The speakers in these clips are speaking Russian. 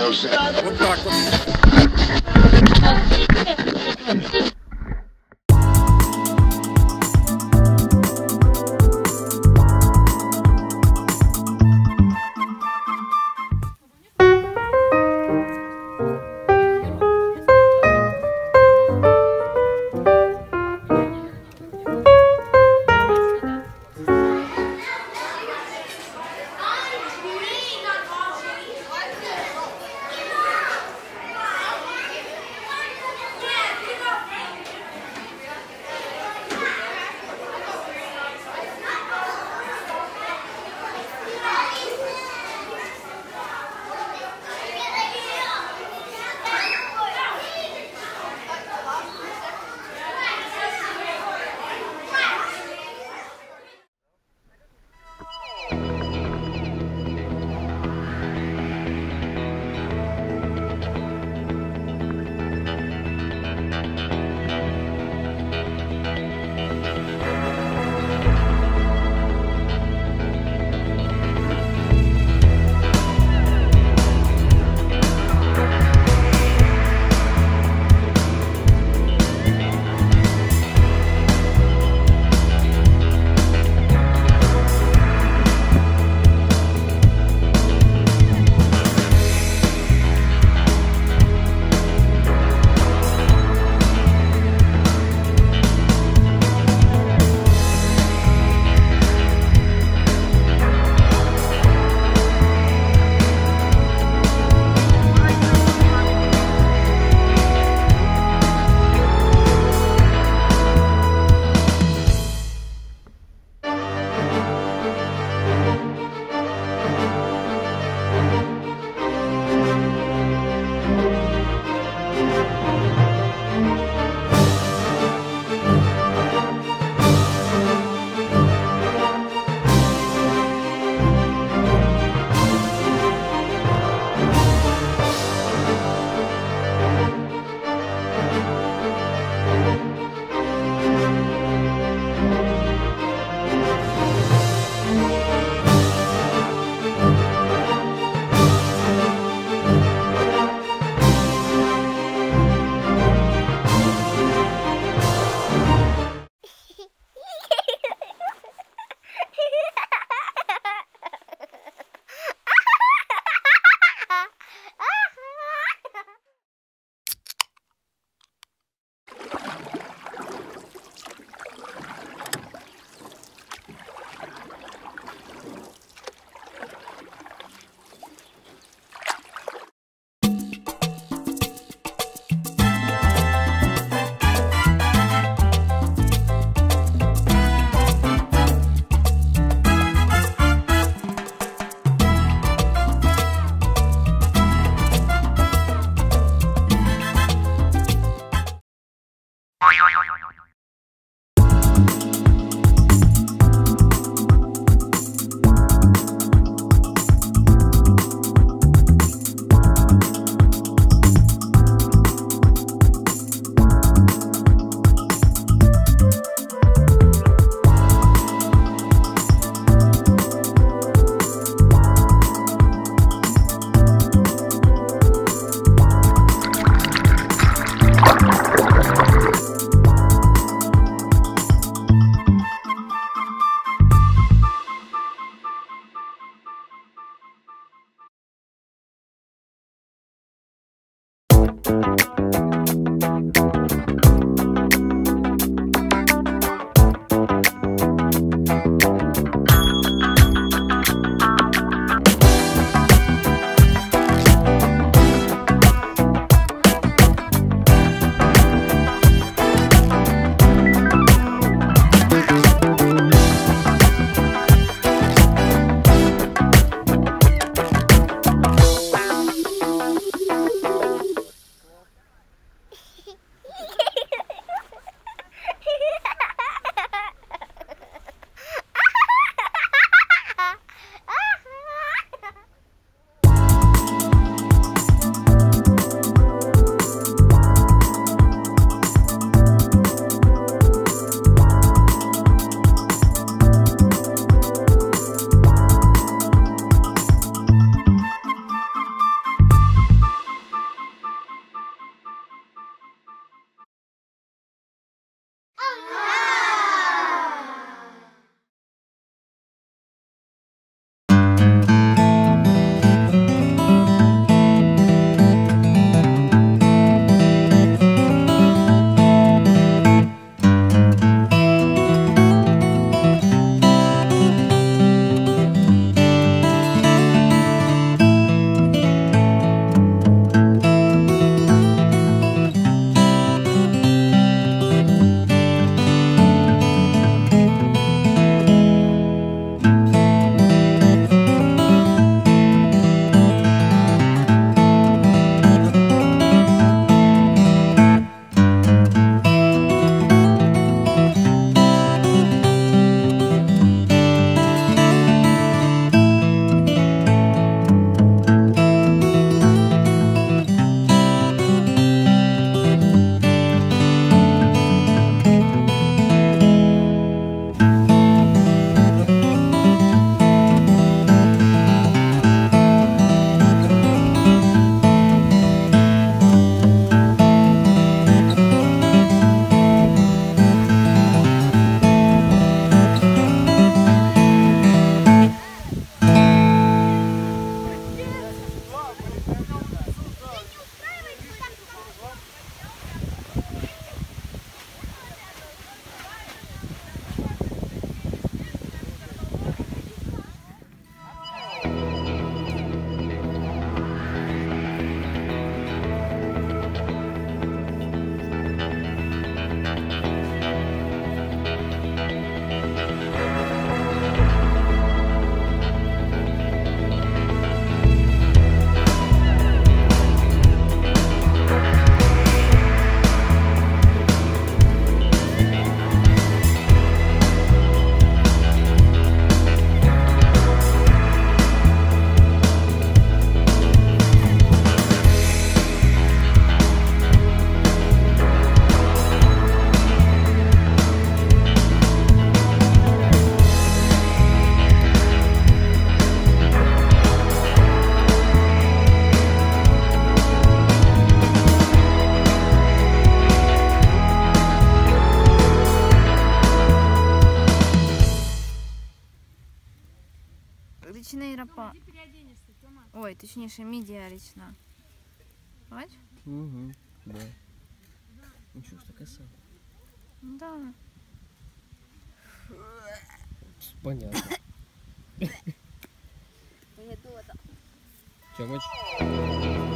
Вот так Угу, да. Ну що ж таке саме? Да. Понятно. Тьомич. На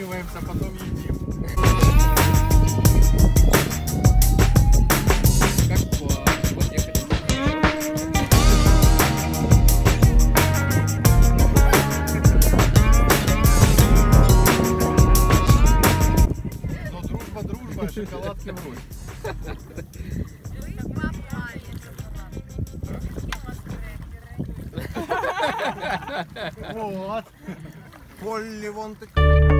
сначала осматриваемся, потом едим. Но дружба дружба, а шоколадки врозь. Вот. Полли вон ты.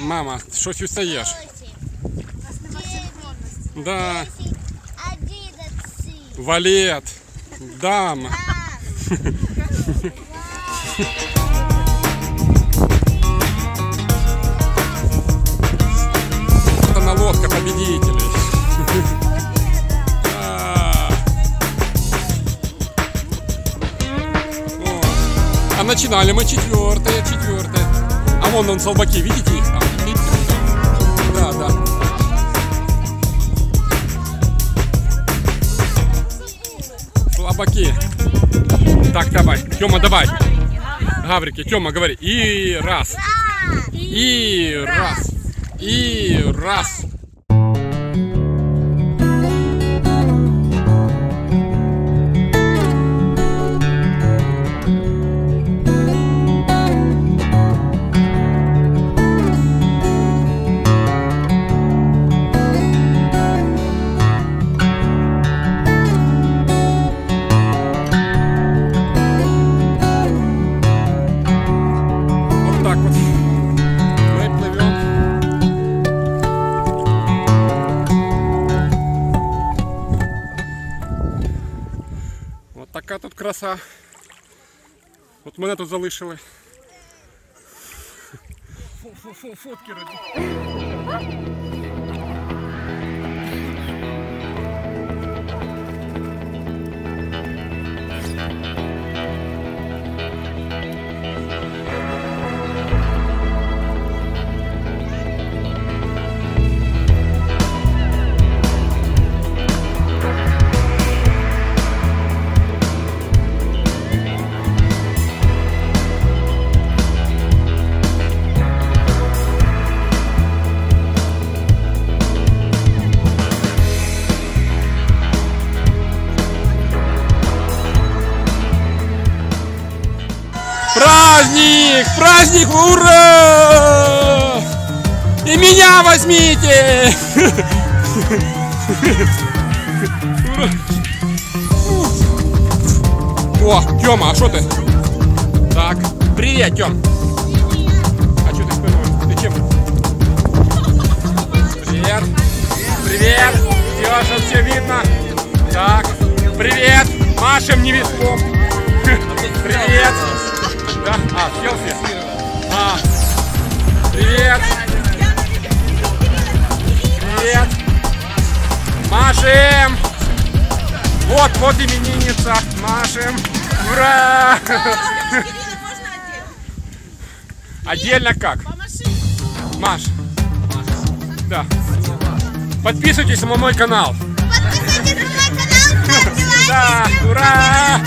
Мама, щось устаєш. Да, валет, дама. Это на лодка победителей. А. А начинали мы четвертое, четвертое. А вон он солбаки, видите их там? Да, да. Слабаки. Так, давай. Тёма, давай. Гаврики, Тёма, говори. И раз. И раз. И раз. Краса. От мене тут залишили. Фу-фу-фу, фотки раді. Праздник! Праздник! Ура! И меня возьмите! О, Тёма, а что ты? Так, привет, Тём. А что ты? Ты чем? Привет. Привет. Тёша, все видно. Так, привет. Машем невесом. Привет. Да? А, селфи. А. Привет. Привет. Машем. Вот, вот именинница. Машем. Ура! Отдельно как? Маш. Да. Подписывайтесь на мой канал. Да, ура!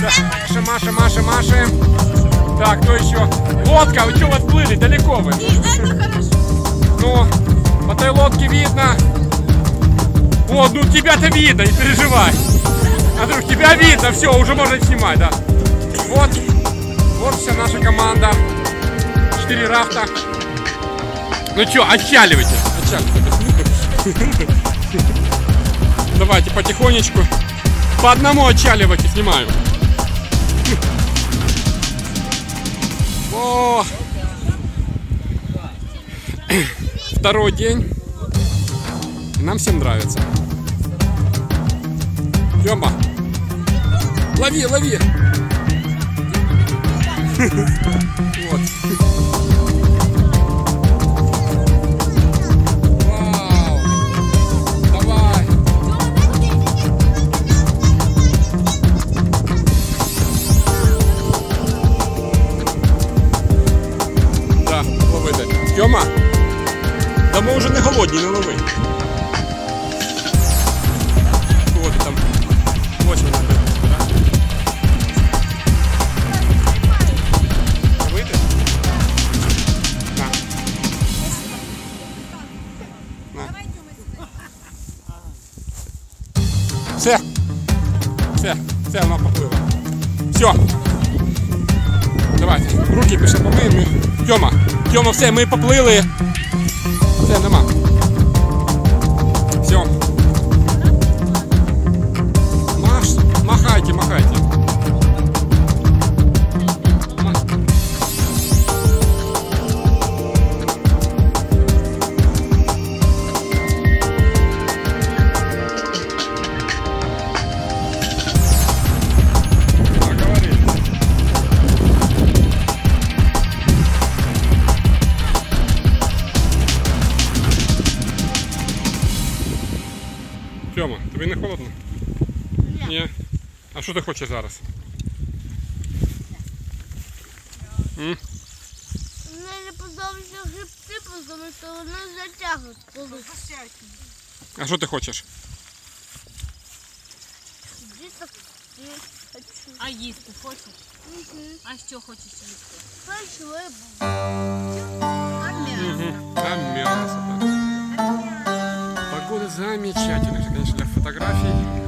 Да. Маша, Маша, Маша, Маша. Так, кто еще? Лодка, вы что, отплыли? Далеко вы. Ну, по той лодке видно. О, ну тебя-то видно, не переживай. Андрюх, тебя видно, все, уже можно снимать, да. Вот, вот вся наша команда. Четыре рафта. Ну что, отчаливайте. Отчаливайте. Давайте потихонечку. По одному отчаливайте, снимаю. О! Второй день. Нам всем нравится. Тёма, лови, лови. Вот. Не лови. Кого ти там? Ось вона. Ловити? На. Все. Все, все, вона поплила. Все. Давайте, руки пішли помиємо. Тьома, Тьома, все, ми поплили. Все, нема. Все. Маш, махайте, махайте. ти хочеш зараз? М? Мені не подобаються грибки, тому що вони затягують коли. А що ти хочеш? Діток і хочу. А їсти хочеш? А що хочеш їсти? Хочу рибу. Мгм. Да, мясо. да. Погода замечательная, конечно, для фотографий.